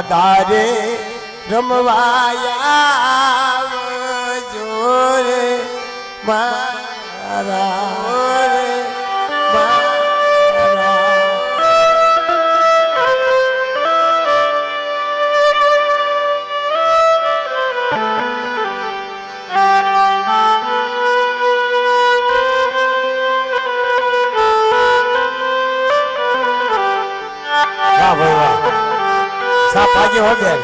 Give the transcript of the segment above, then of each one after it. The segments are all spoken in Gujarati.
દાદારે રમવાયા જોરે મારા સાપ આજે હો બેન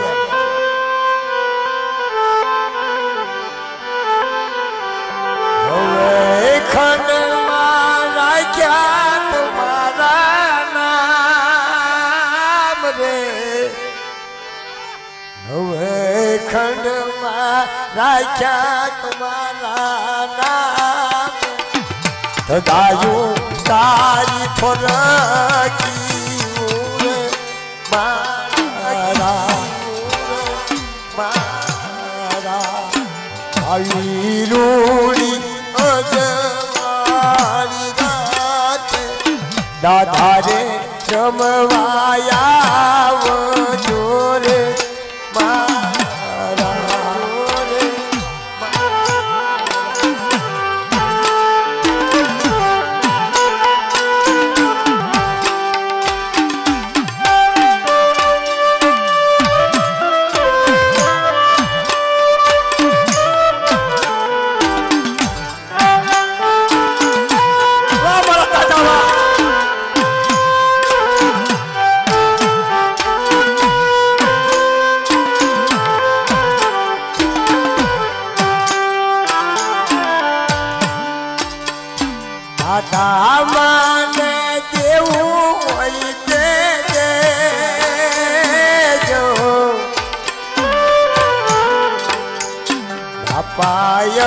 રાખ્યા તમારા નામ દાયું તારી ફરકી રે મારા મારા આવી રૂડી અજવાળી દાદા રે રમવાયા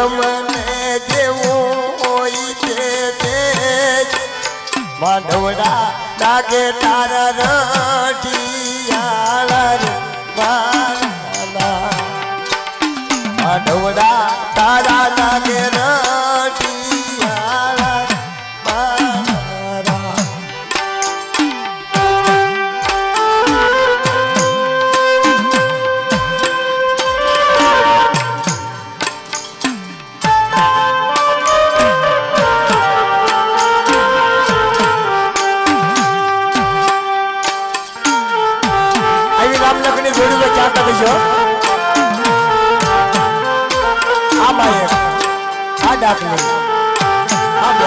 મને દેવું હોય તે દેજો માંડવડા લાગે તારા રઢિયાળા માંડવડા તારા લાગે રઢિયાળા આ ડાકલી આ બે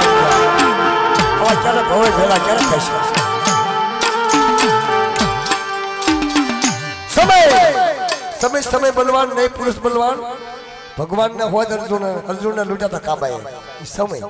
હવે ચાલો ભવે ભેલા ક્યારે સમય! સમય બલવાન, નહીં પુરુષ બલવાન. ભગવાનને હોદ અર્જુન અર્જુનને લૂંટાતા કાબાએ. સમય.